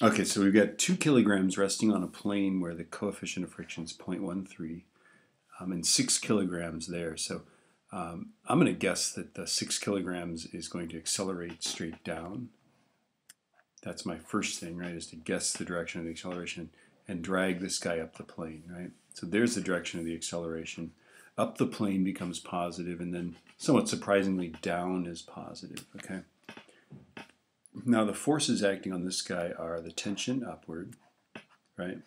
Okay, so we've got two kilograms resting on a plane where the coefficient of friction is 0.13 um, and six kilograms there. So um, I'm going to guess that the six kilograms is going to accelerate straight down. That's my first thing, right, is to guess the direction of the acceleration and drag this guy up the plane, right? So there's the direction of the acceleration. Up the plane becomes positive, and then somewhat surprisingly, down is positive, okay? Now the forces acting on this guy are the tension upward, right?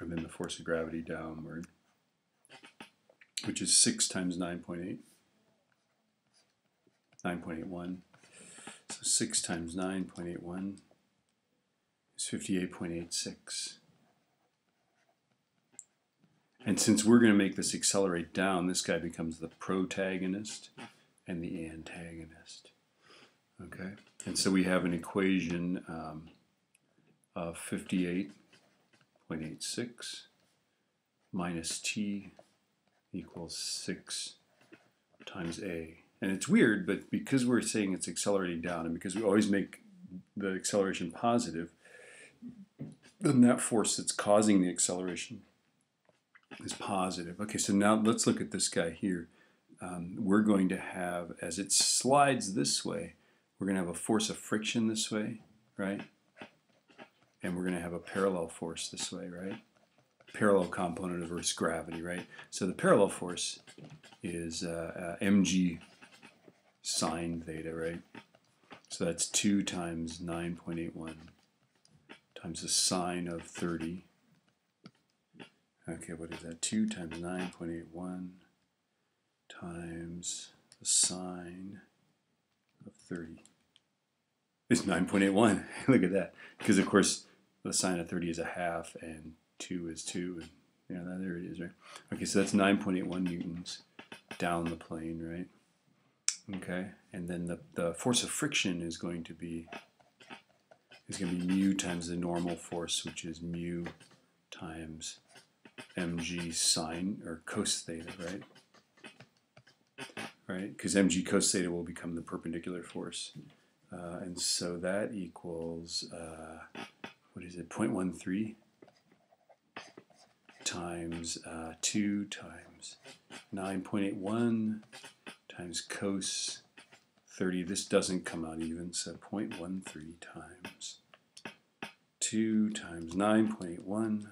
And then the force of gravity downward, which is 6 times 9.8, 9.81. So 6 times 9.81 is 58.86. And since we're going to make this accelerate down, this guy becomes the protagonist and the antagonist. Okay, and so we have an equation um, of 58.86 minus t equals 6 times a. And it's weird, but because we're saying it's accelerating down, and because we always make the acceleration positive, then that force that's causing the acceleration is positive. Okay, so now let's look at this guy here. Um, we're going to have, as it slides this way, we're going to have a force of friction this way, right? And we're going to have a parallel force this way, right? Parallel component of Earth's gravity, right? So the parallel force is uh, uh, mg sine theta, right? So that's 2 times 9.81 times the sine of 30. Okay, what is that? 2 times 9.81 times the sine 30. It's 9.81. Look at that. Because, of course, the sine of 30 is a half and 2 is 2. And yeah, there it is, right? Okay, so that's 9.81 newtons down the plane, right? Okay, and then the, the force of friction is going to be is going to be mu times the normal force, which is mu times mg sine or cos theta, right? Right, because mg cos theta will become the perpendicular force. Uh, and so that equals, uh, what is it, 0.13 times uh, 2 times 9.81 times cos 30. This doesn't come out even, so 0.13 times 2 times 9.81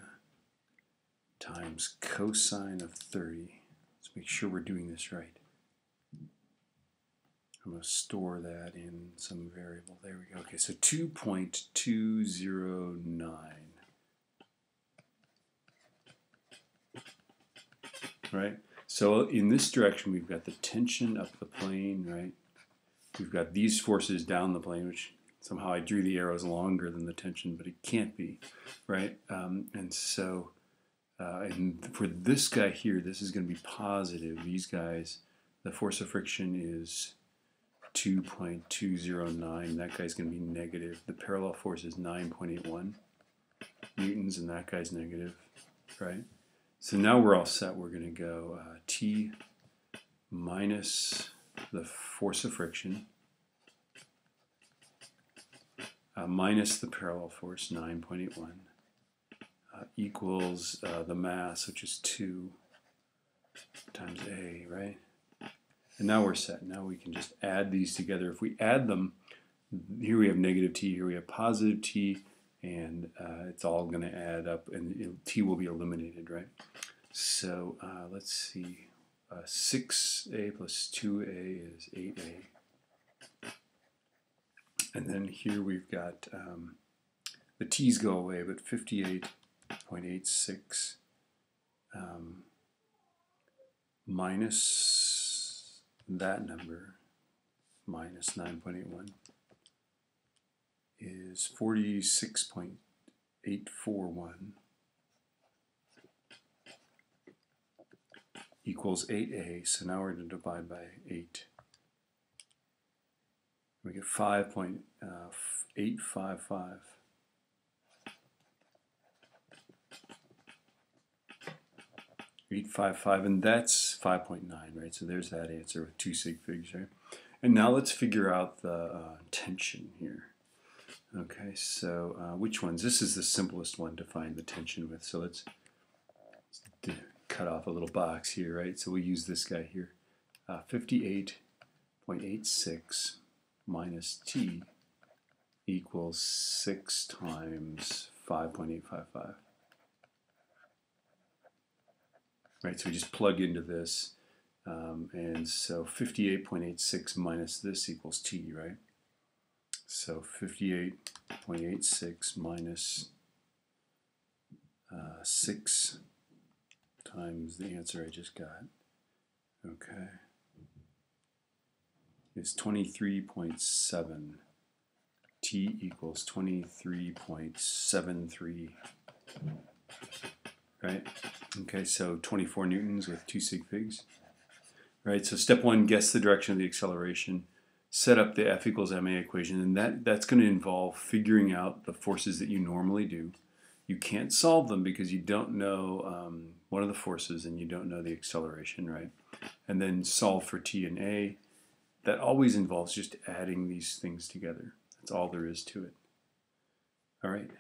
times cosine of 30. Let's make sure we're doing this right. I'm going to store that in some variable. There we go. Okay, so 2.209. Right? So in this direction, we've got the tension up the plane, right? We've got these forces down the plane, which somehow I drew the arrows longer than the tension, but it can't be, right? Um, and so, uh, and for this guy here, this is going to be positive. These guys, the force of friction is 2.209. That guy's going to be negative. The parallel force is 9.81 newtons, and that guy's negative, right? So now we're all set. We're going to go uh, T minus the force of friction uh, minus the parallel force, 9.81, uh, equals uh, the mass, which is 2 times A, right? And now we're set. Now we can just add these together. If we add them, here we have negative t, here we have positive t, and uh, it's all going to add up, and t will be eliminated, right? So uh, let's see. Uh, 6a plus 2a is 8a. And then here we've got um, the t's go away, but 58.86 um, minus that number minus 9.81 is 46.841 equals 8a. So now we're going to divide by 8. We get 5.855. 855, and that's 5.9, right? So there's that answer with two sig figs, right? And now let's figure out the uh, tension here. Okay, so uh, which ones? This is the simplest one to find the tension with. So let's, let's cut off a little box here, right? So we'll use this guy here. Uh, 58.86 minus t equals 6 times 5.855. Right, so we just plug into this. Um, and so 58.86 minus this equals t, right? So 58.86 minus uh, 6 times the answer I just got. Okay. Is 23.7. T equals 23.73. Right? Okay, so 24 newtons with two sig figs. Right, so step one, guess the direction of the acceleration set up the F equals ma equation, and that, that's going to involve figuring out the forces that you normally do. You can't solve them because you don't know um, one of the forces and you don't know the acceleration, right? And then solve for t and a. That always involves just adding these things together. That's all there is to it. All right.